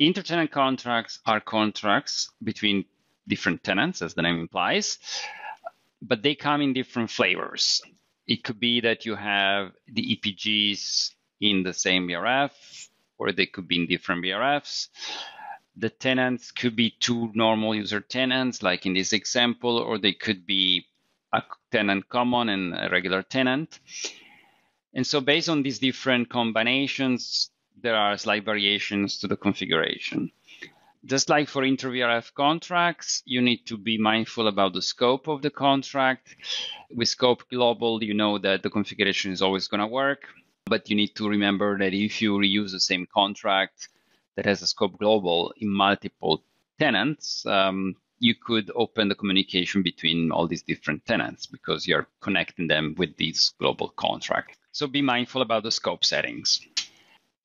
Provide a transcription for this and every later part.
Intertenant contracts are contracts between different tenants, as the name implies, but they come in different flavors. It could be that you have the EPGs in the same VRF, or they could be in different VRFs. The tenants could be two normal user tenants, like in this example, or they could be a tenant common and a regular tenant. And so based on these different combinations, there are slight variations to the configuration. Just like for inter-VRF contracts, you need to be mindful about the scope of the contract. With scope global, you know that the configuration is always going to work, but you need to remember that if you reuse the same contract that has a scope global in multiple tenants, um, you could open the communication between all these different tenants because you're connecting them with this global contract. So be mindful about the scope settings.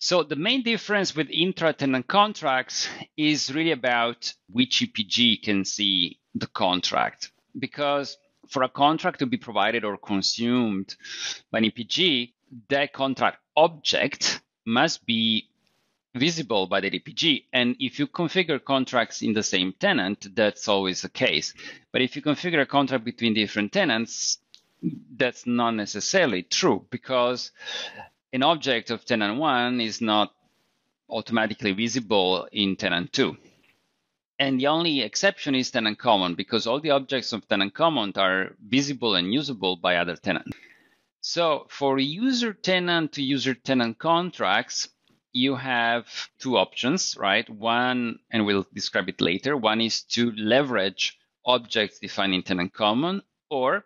So the main difference with intra-tenant contracts is really about which EPG can see the contract. Because for a contract to be provided or consumed by an EPG, that contract object must be visible by the EPG. And if you configure contracts in the same tenant, that's always the case. But if you configure a contract between different tenants, that's not necessarily true because an object of tenant one is not automatically visible in tenant two. And the only exception is tenant common because all the objects of tenant common are visible and usable by other tenants. So for user tenant to user tenant contracts, you have two options, right? One, and we'll describe it later, one is to leverage objects defined in tenant common, or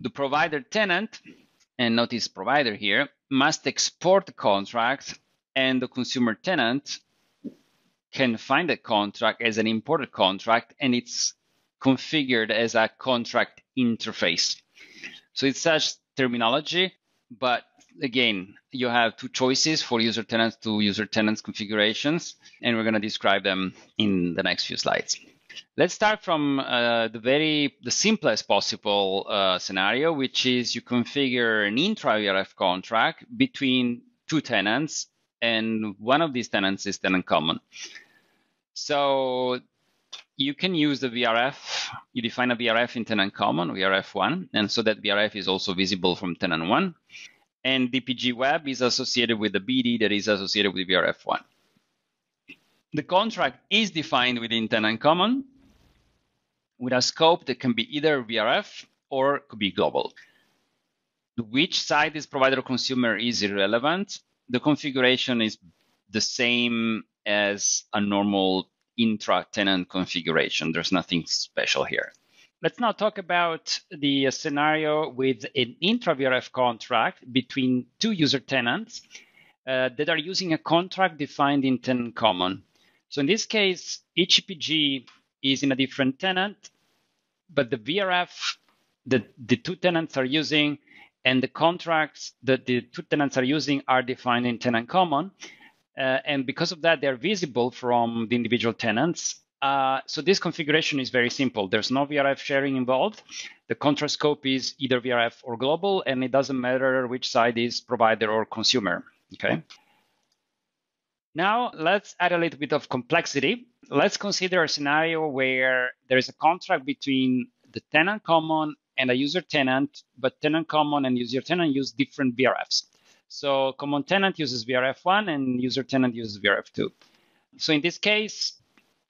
the provider tenant, and notice provider here, must export the contract and the consumer tenant can find the contract as an imported contract and it's configured as a contract interface. So it's such terminology, but again, you have two choices for user tenants to user tenants configurations, and we're going to describe them in the next few slides. Let's start from uh, the very the simplest possible uh, scenario, which is you configure an intra-VRF contract between two tenants, and one of these tenants is tenant common. So you can use the VRF. You define a VRF in tenant common, VRF1, and so that VRF is also visible from tenant one. And EPG web is associated with the BD that is associated with VRF1 the contract is defined within tenant common with a scope that can be either VRF or could be global. Which side is provider or consumer is irrelevant. The configuration is the same as a normal intra-tenant configuration. There's nothing special here. Let's now talk about the scenario with an intra-VRF contract between two user tenants uh, that are using a contract defined in tenant common. So in this case, each EPG is in a different tenant, but the VRF that the two tenants are using and the contracts that the two tenants are using are defined in tenant common. Uh, and because of that, they're visible from the individual tenants. Uh, so this configuration is very simple. There's no VRF sharing involved. The contract scope is either VRF or global, and it doesn't matter which side is provider or consumer. Okay. Now let's add a little bit of complexity. Let's consider a scenario where there is a contract between the tenant common and a user tenant, but tenant common and user tenant use different VRFs. So common tenant uses VRF1 and user tenant uses VRF2. So in this case,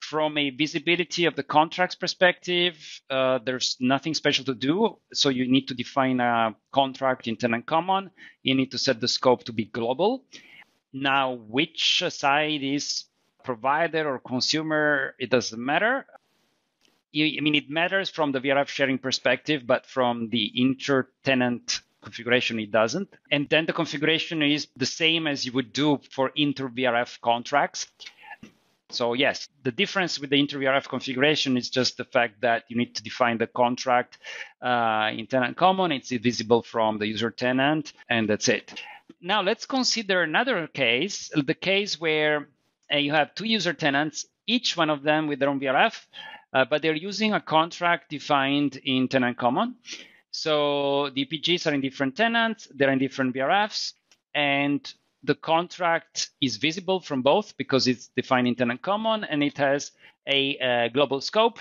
from a visibility of the contracts perspective, uh, there's nothing special to do. So you need to define a contract in tenant common. You need to set the scope to be global. Now, which side is provider or consumer, it doesn't matter. I mean, it matters from the VRF sharing perspective, but from the inter-tenant configuration, it doesn't. And then the configuration is the same as you would do for inter-VRF contracts. So yes, the difference with the inter-VRF configuration is just the fact that you need to define the contract uh, in tenant common. It's visible from the user tenant, and that's it. Now let's consider another case, the case where uh, you have two user tenants, each one of them with their own VRF, uh, but they're using a contract defined in tenant common. So the EPGs are in different tenants, they're in different VRFs, and the contract is visible from both because it's defined in tenant common and it has a, uh, global scope.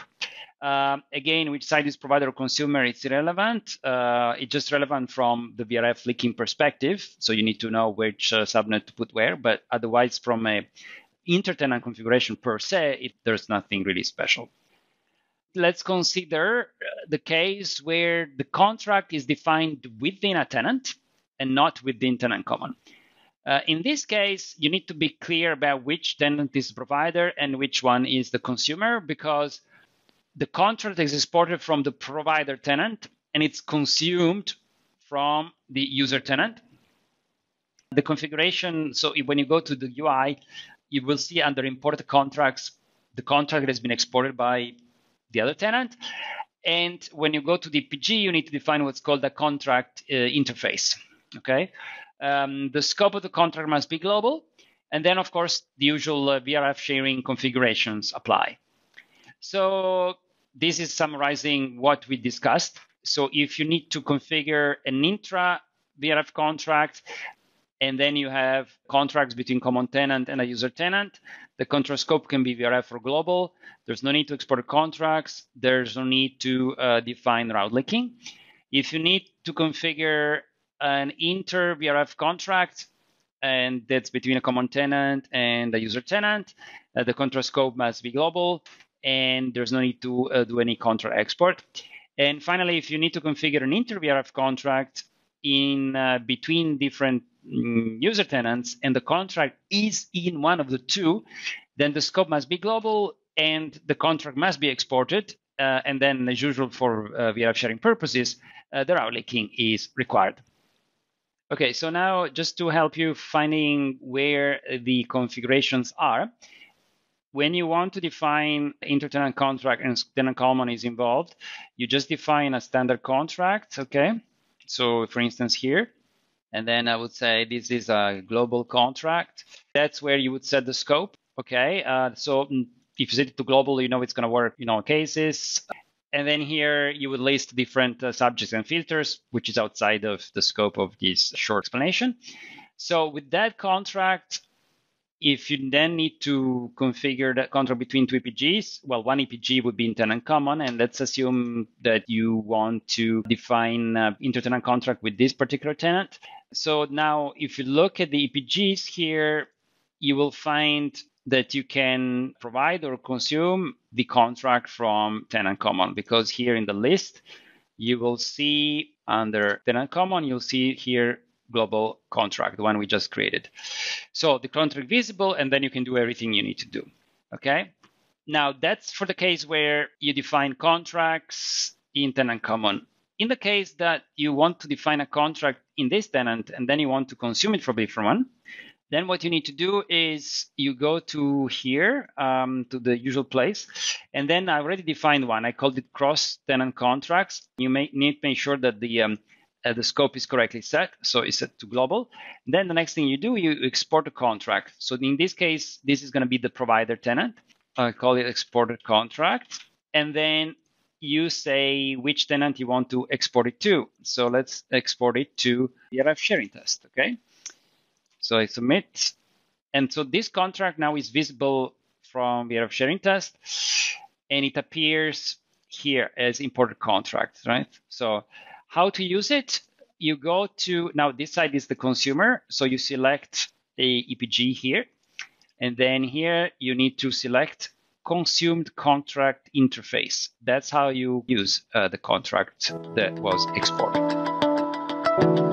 Uh, again, which side is provider or consumer, it's irrelevant. Uh, it's just relevant from the VRF leaking perspective. So you need to know which uh, subnet to put where, but otherwise from a intertenant configuration per se, it, there's nothing really special. Let's consider uh, the case where the contract is defined within a tenant and not within tenant common. Uh, in this case, you need to be clear about which tenant is the provider and which one is the consumer because the contract is exported from the provider tenant and it's consumed from the user tenant. The configuration, so when you go to the UI, you will see under import contracts, the contract has been exported by the other tenant. And when you go to the EPG, you need to define what's called a contract uh, interface. Okay, um, the scope of the contract must be global, and then of course the usual uh, VRF sharing configurations apply. So this is summarizing what we discussed. So if you need to configure an intra VRF contract, and then you have contracts between common tenant and a user tenant. The contract scope can be VRF or global. There's no need to export contracts. There's no need to uh, define route leaking. If you need to configure an inter VRF contract, and that's between a common tenant and a user tenant, uh, the contract scope must be global, and there's no need to uh, do any contract export. And finally, if you need to configure an inter VRF contract in uh, between different Mm, user tenants and the contract is in one of the two, then the scope must be global and the contract must be exported. Uh, and then, as usual for uh, VRF sharing purposes, uh, the route leaking is required. Okay, so now just to help you finding where the configurations are, when you want to define intertenant contract and tenant common is involved, you just define a standard contract, okay? So for instance here, and then I would say this is a global contract. That's where you would set the scope. Okay. Uh, so mm, if you set it to global, you know it's going to work, you know, cases. And then here you would list different uh, subjects and filters, which is outside of the scope of this short explanation. So with that contract, if you then need to configure that contract between two EPGs, well, one EPG would be tenant common, and let's assume that you want to define uh, intertenant contract with this particular tenant. So now, if you look at the EPGs here, you will find that you can provide or consume the contract from tenant common because here in the list, you will see under tenant common, you'll see here global contract, the one we just created. So the contract visible, and then you can do everything you need to do. Okay. Now that's for the case where you define contracts in tenant common. In the case that you want to define a contract in this tenant and then you want to consume it from different one, then what you need to do is you go to here um, to the usual place and then i already defined one i called it cross tenant contracts you may need to make sure that the um, uh, the scope is correctly set, so it's set to global. Then the next thing you do, you export a contract. So in this case, this is going to be the provider tenant. I call it exported contract. And then you say which tenant you want to export it to. So let's export it to the VRF sharing test, okay? So I submit. And so this contract now is visible from the VRF sharing test, and it appears here as imported contract, right? So how to use it? You go to, now this side is the consumer. So you select a EPG here. And then here you need to select consumed contract interface. That's how you use uh, the contract that was exported.